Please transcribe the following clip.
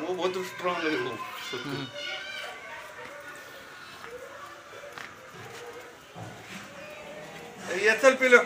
वो बहुत स्ट्रांग है वो सत्तू हम्म। ये चल पी लो।